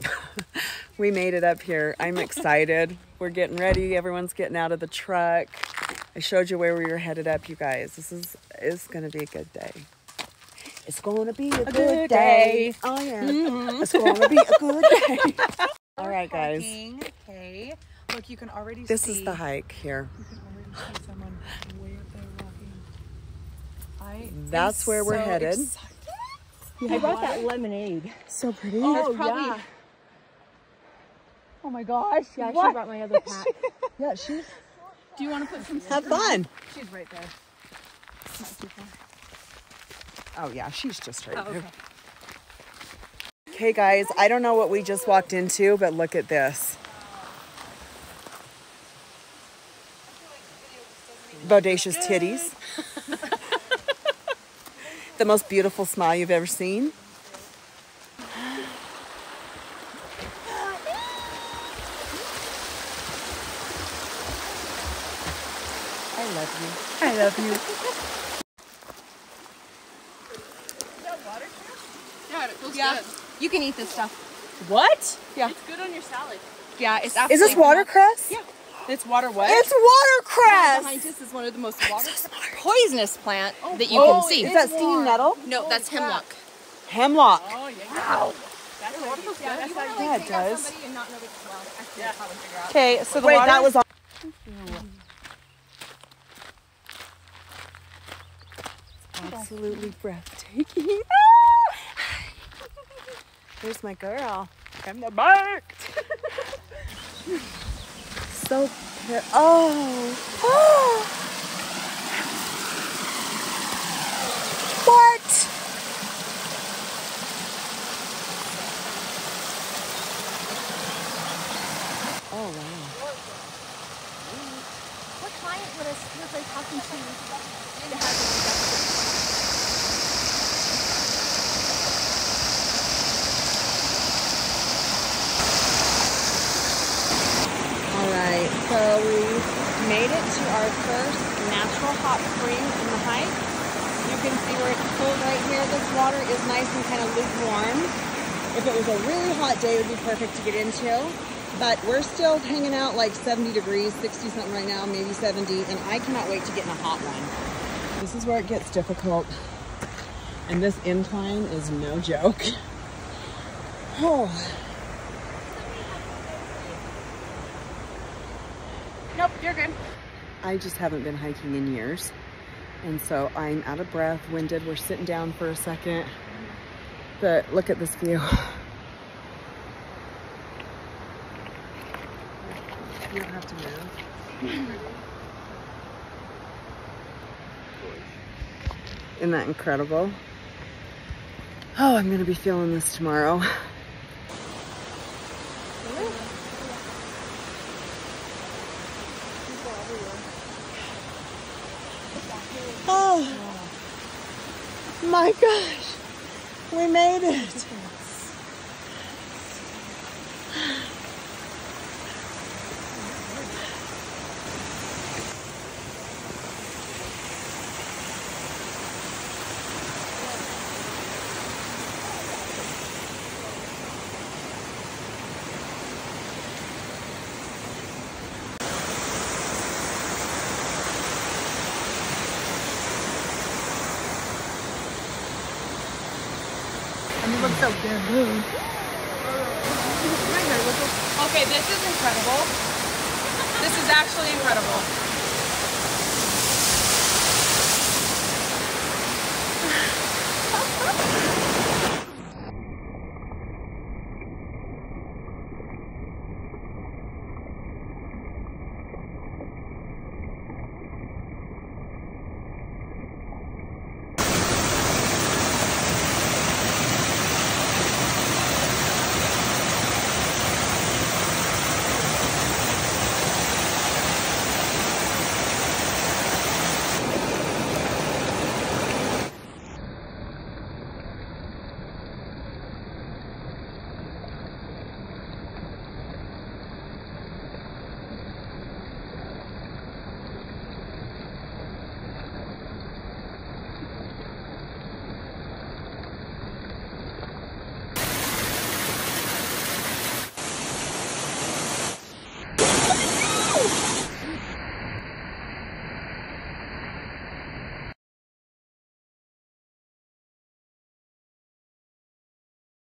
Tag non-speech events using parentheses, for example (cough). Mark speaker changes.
Speaker 1: (laughs) we made it up here. I'm excited. We're getting ready. Everyone's getting out of the truck. I showed you where we were headed up, you guys. This is is gonna be a good day. It's gonna be a, good,
Speaker 2: good
Speaker 1: day.
Speaker 2: day.
Speaker 1: Oh yeah. Mm-hmm. It's gonna be a good day. (laughs) All right, guys.
Speaker 2: Hiking. Okay. Look, you can already
Speaker 1: This
Speaker 2: see.
Speaker 1: is the hike here.
Speaker 2: You can already see someone way up there walking. I
Speaker 1: That's where we're
Speaker 2: so
Speaker 1: headed.
Speaker 2: excited.
Speaker 3: I brought that lemonade.
Speaker 1: So pretty.
Speaker 3: Oh,
Speaker 2: probably-
Speaker 3: yeah.
Speaker 2: Oh my gosh.
Speaker 3: Yeah,
Speaker 2: what?
Speaker 3: she brought my other (laughs) pack.
Speaker 1: Yeah, she's
Speaker 2: Do you want to put some
Speaker 1: have fun.
Speaker 2: She's right there.
Speaker 1: Oh yeah, she's just right
Speaker 2: Oh,
Speaker 1: there.
Speaker 2: okay.
Speaker 1: Okay, guys, I don't know what we just walked into, but look at this. Bodacious titties. (laughs) the most beautiful smile you've ever seen. Love you. I love you.
Speaker 2: Yeah, it feels
Speaker 3: Yeah.
Speaker 2: good.
Speaker 3: You can eat this stuff.
Speaker 1: What?
Speaker 3: Yeah.
Speaker 2: It's good on your salad.
Speaker 3: Yeah, it's
Speaker 1: Is this watercress?
Speaker 3: Yeah. It's water what?
Speaker 1: It's watercress.
Speaker 3: Behind us is one of the most water poisonous plant oh, that you
Speaker 1: Oh,
Speaker 3: can see.
Speaker 1: Is that steam nettle?
Speaker 3: no, that's hemlock.
Speaker 1: Hemlock.
Speaker 2: Oh, yeah. Wow. That's how you, yeah, that's how you
Speaker 1: Yeah, it does.
Speaker 3: and not know the well, actually, yeah. probably figure out.
Speaker 2: Okay, so the
Speaker 1: Wait,
Speaker 2: water
Speaker 1: that was on. Absolutely breathtaking. (laughs) Ah! There's my girl.
Speaker 2: in the back. (laughs)
Speaker 1: So pure. Oh. oh. (gasps) what? Oh wow.
Speaker 3: What client would I was I talking to that has a
Speaker 1: All right, so we made it to our first natural hot spring in the hike. You can see where it's cold right here. This water is nice and kind of lukewarm. If it was a really hot day, it would be perfect to get into. But we're still hanging out like 70 degrees, 60 something right now, maybe 70, and I cannot wait to get in a hot one. This is where it gets difficult. And this incline is no joke. (sighs) Oh.
Speaker 2: Nope, you're good.
Speaker 1: I just haven't been hiking in years. And so I'm out of breath, winded. We're sitting down for a second. But look at this view. You don't have to move. Isn't that incredible? Oh, I'm gonna be feeling this tomorrow. Oh my gosh, we made it. And you look so good.
Speaker 2: Okay, this is incredible. This is actually incredible.